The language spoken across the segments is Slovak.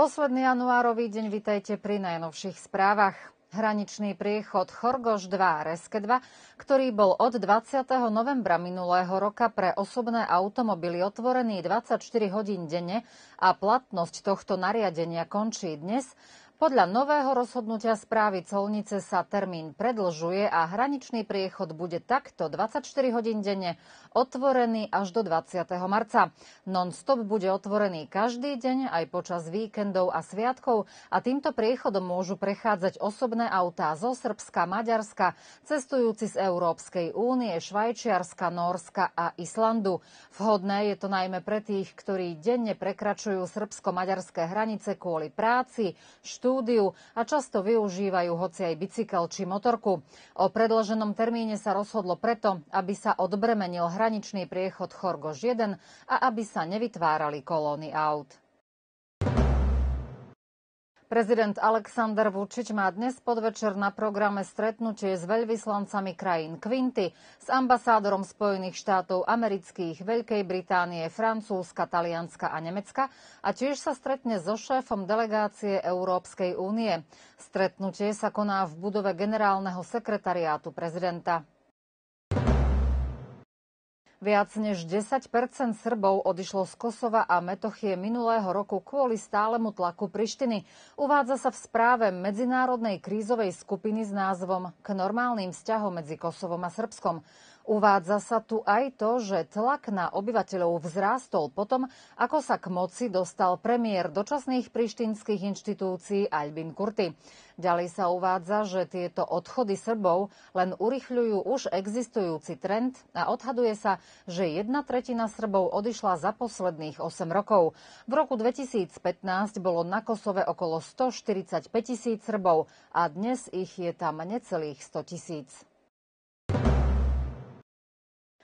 Posledný januárový deň vitajte pri najnovších správach. Hraničný priechod Chorgoš 2 Reske 2, ktorý bol od 20. novembra minulého roka pre osobné automobily otvorený 24 hodín denne a platnosť tohto nariadenia končí dnes, podľa nového rozhodnutia správy colnice sa termín predlžuje a hraničný priechod bude takto 24 hodín denne otvorený až do 20. marca. Non-stop bude otvorený každý deň aj počas víkendov a sviatkov a týmto priechodom môžu prechádzať osobné autá zo Srbska, Maďarska, cestujúci z Európskej únie, Švajčiarska, Norska a Islandu. Vhodné je to najmä pre tých, ktorí denne prekračujú srbsko-maďarské hranice kvôli práci, štúdiu štúdiu a často využívajú hoci aj bicykel či motorku. O predloženom termíne sa rozhodlo preto, aby sa odbremenil hraničný priechod Chorgoš 1 a aby sa nevytvárali kolóny aut. Prezident Aleksandr Vučić má dnes podvečer na programe stretnutie s veľvyslancami krajín Quinty, s ambasádorom Spojených štátov amerických, Veľkej Británie, Francúzska, Talianska a Nemecka a tiež sa stretne so šéfom delegácie Európskej únie. Stretnutie sa koná v budove generálneho sekretariátu prezidenta. Viac než 10% Srbov odišlo z Kosova a Metochie minulého roku kvôli stálemu tlaku Prištiny. Uvádza sa v správe Medzinárodnej krízovej skupiny s názvom K normálnym vzťahom medzi Kosovom a Srbskom. Uvádza sa tu aj to, že tlak na obyvateľov vzrástol potom, ako sa k moci dostal premiér dočasných prištinských inštitúcií Albin Kurti. Ďalej sa uvádza, že tieto odchody Srbov len urychľujú už existujúci trend a odhaduje sa, že jedna tretina Srbov odišla za posledných 8 rokov. V roku 2015 bolo na Kosove okolo 145 tisíc Srbov a dnes ich je tam necelých 100 tisíc.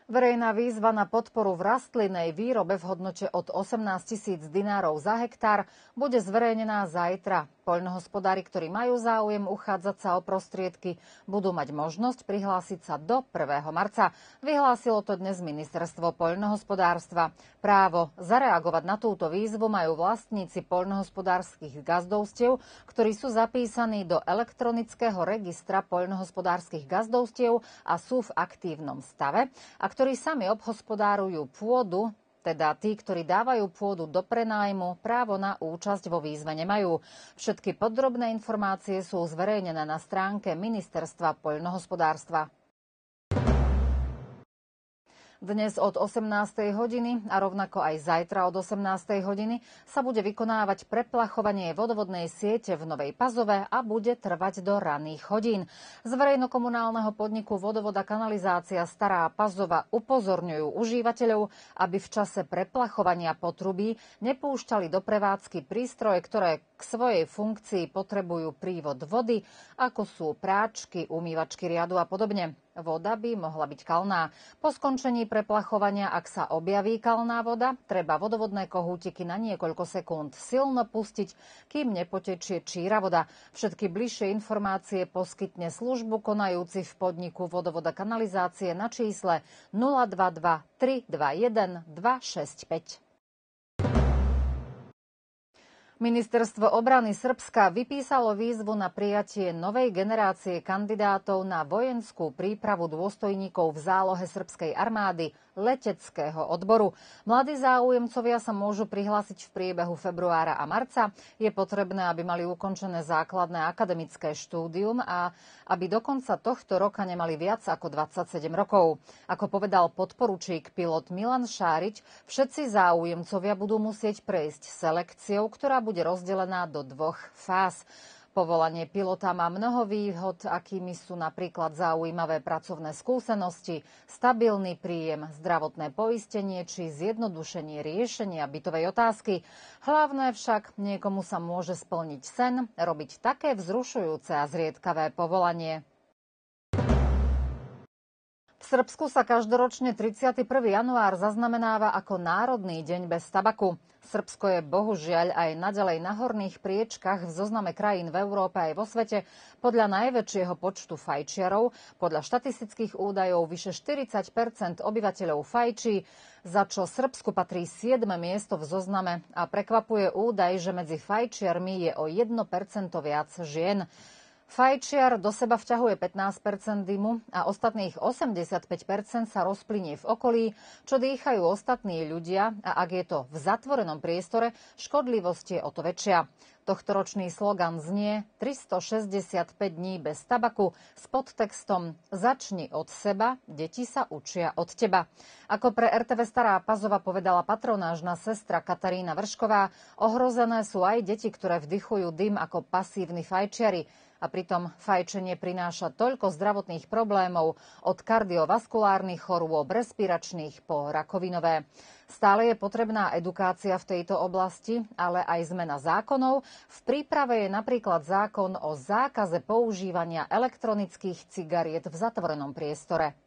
Verejná výzva na podporu v rastlinnej výrobe v hodnote od 18 tisíc dinárov za hektár bude zverejnená zajtra. Poľnohospodári, ktorí majú záujem uchádzať sa o prostriedky, budú mať možnosť prihlásiť sa do 1. marca. Vyhlásilo to dnes ministerstvo poľnohospodárstva. Právo zareagovať na túto výzvu majú vlastníci poľnohospodárskych gazdovstiev, ktorí sú zapísaní do elektronického registra poľnohospodárskych gazdovstiev a sú v aktívnom stave a ktorí sami obhospodárujú pôdu, teda tí, ktorí dávajú pôdu do prenájmu, právo na účasť vo výzve nemajú. Všetky podrobné informácie sú zverejnené na stránke Ministerstva poľnohospodárstva. Dnes od 18. hodiny a rovnako aj zajtra od 18. hodiny sa bude vykonávať preplachovanie vodovodnej siete v Novej Pazove a bude trvať do raných hodín. Z verejnokomunálneho podniku Vodovoda kanalizácia Stará Pazova upozorňujú užívateľov, aby v čase preplachovania potrubí nepúšťali do prevádzky prístroje, ktoré k svojej funkcii potrebujú prívod vody, ako sú práčky, umývačky riadu a podobne. Voda by mohla byť kalná. Po skončení preplachovania, ak sa objaví kalná voda, treba vodovodné kohútiky na niekoľko sekúnd silno pustiť, kým nepotečie číra voda. Všetky bližšie informácie poskytne službu konajúci v podniku vodovoda kanalizácie na čísle 022 321 265. Ministerstvo obrany Srbska vypísalo výzvu na prijatie novej generácie kandidátov na vojenskú prípravu dôstojníkov v zálohe srbskej armády leteckého odboru. Mladí záujemcovia sa môžu prihlásiť v priebehu februára a marca. Je potrebné, aby mali ukončené základné akademické štúdium a aby do konca tohto roka nemali viac ako 27 rokov. Ako povedal podporučík pilot Milan Šárič, všetci záujemcovia budú musieť prejsť selekciou, ktorá bude rozdelená do dvoch fáz. Povolanie pilota má mnoho výhod, akými sú napríklad zaujímavé pracovné skúsenosti, stabilný príjem, zdravotné poistenie či zjednodušenie riešenia bytovej otázky. Hlavné však, niekomu sa môže splniť sen, robiť také vzrušujúce a zriedkavé povolanie. Srbsku sa každoročne 31. január zaznamenáva ako Národný deň bez tabaku. Srbsko je bohužiaľ aj naďalej na horných priečkach v zozname krajín v Európe aj vo svete podľa najväčšieho počtu fajčiarov. Podľa štatistických údajov vyše 40% obyvateľov fajčí, za čo Srbsku patrí 7. miesto v zozname a prekvapuje údaj, že medzi fajčiarmi je o 1% viac žien. Fajčiar do seba vťahuje 15% dymu a ostatných 85% sa rozplynie v okolí, čo dýchajú ostatní ľudia a ak je to v zatvorenom priestore, škodlivosť je o to väčšia. Tohtoročný slogan znie 365 dní bez tabaku s podtextom Začni od seba, deti sa učia od teba. Ako pre RTV Stará Pazova povedala patronážna sestra Katarína Vršková, ohrozené sú aj deti, ktoré vdychujú dym ako pasívni fajčiari a pritom fajčenie prináša toľko zdravotných problémov od kardiovaskulárnych chorôb, respiračných po rakovinové. Stále je potrebná edukácia v tejto oblasti, ale aj zmena zákonov. V príprave je napríklad zákon o zákaze používania elektronických cigariet v zatvorenom priestore.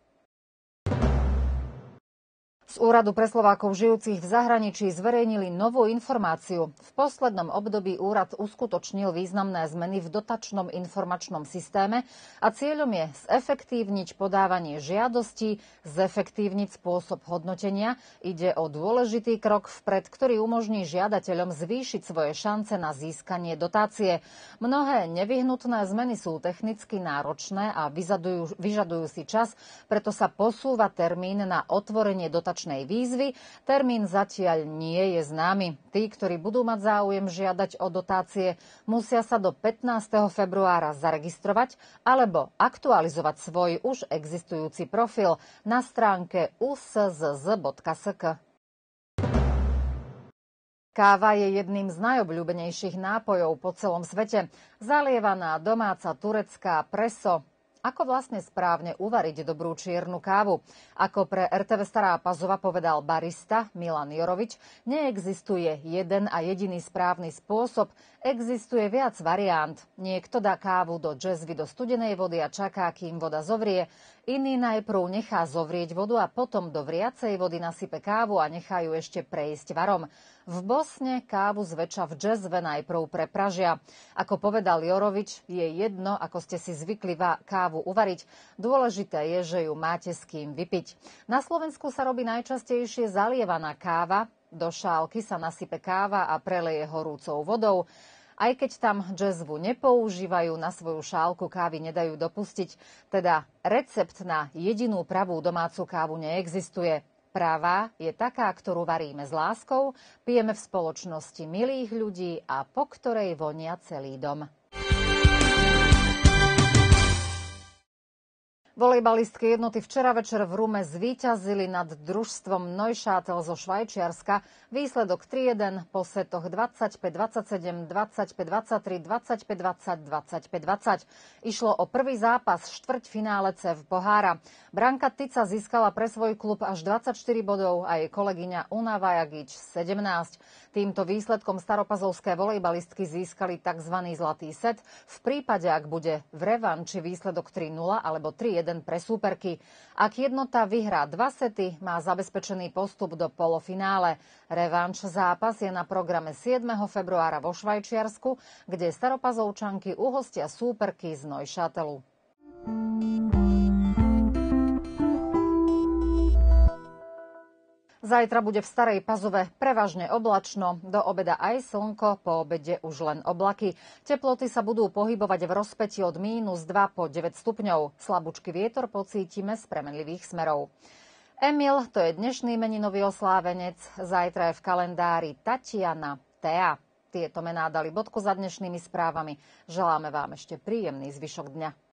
Z Úradu pre Slovákov žijúcich v zahraničí zverejnili novú informáciu. V poslednom období úrad uskutočnil významné zmeny v dotačnom informačnom systéme a cieľom je zefektívniť podávanie žiadostí, zefektívniť spôsob hodnotenia. Ide o dôležitý krok vpred, ktorý umožní žiadateľom zvýšiť svoje šance na získanie dotácie. Mnohé nevyhnutné zmeny sú technicky náročné a vyžadujú, vyžadujú si čas, preto sa posúva termín na otvorenie dotačného aplikačnej výzvy. Termín zatiaľ nie je známy. Tí, ktorí budú mať záujem žiadať o dotácie, musia sa do 15. februára zaregistrovať alebo aktualizovať svoj už existujúci profil na stránke uszz.sk. Káva je jedným z najobľúbenejších nápojov po celom svete. Zalievaná domáca turecká preso, ako vlastne správne uvariť dobrú čiernu kávu? Ako pre RTV Stará Pazova povedal barista Milan Jorovič, neexistuje jeden a jediný správny spôsob, existuje viac variant. Niekto dá kávu do džezvy do studenej vody a čaká, kým voda zovrie. Iný najprv nechá zovrieť vodu a potom do vriacej vody nasype kávu a nechá ju ešte prejsť varom. V Bosne kávu zväčša v džezve najprv prepražia. Ako povedal Jorovič, je jedno, ako ste si zvykli kávu uvariť. Dôležité je, že ju máte s kým vypiť. Na Slovensku sa robí najčastejšie zalievaná káva. Do šálky sa nasype káva a preleje horúcou vodou. Aj keď tam džezvu nepoužívajú, na svoju šálku kávy nedajú dopustiť. Teda recept na jedinú pravú domácu kávu neexistuje. Práva je taká, ktorú varíme s láskou, pijeme v spoločnosti milých ľudí a po ktorej vonia celý dom. Volejbalistky jednoty včera večer v Rume zvíťazili nad družstvom Neuchâtel zo Švajčiarska. Výsledok 3-1 po setoch 25-27, 25-23, 25-20, 25-20. Išlo o prvý zápas štvrťfinále CEV Pohára. Branka Tica získala pre svoj klub až 24 bodov a jej kolegyňa Una Vajagič 17. Týmto výsledkom staropazovské volejbalistky získali tzv. zlatý set. V prípade, ak bude v revanči výsledok 3-0 alebo 3-1 pre súperky. Ak jednota vyhrá dva sety, má zabezpečený postup do polofinále. Revanš zápas je na programe 7. februára vo Švajčiarsku, kde staropazovčanky uhostia súperky z Neuchâtelu. Zajtra bude v Starej Pazove prevažne oblačno, do obeda aj slnko, po obede už len oblaky. Teploty sa budú pohybovať v rozpeti od mínus 2 po 9 stupňov. Slabúčky vietor pocítime z premenlivých smerov. Emil, to je dnešný meninový oslávenec, zajtra je v kalendári Tatiana Tea. Tieto mená dali bodku za dnešnými správami. Želáme vám ešte príjemný zvyšok dňa.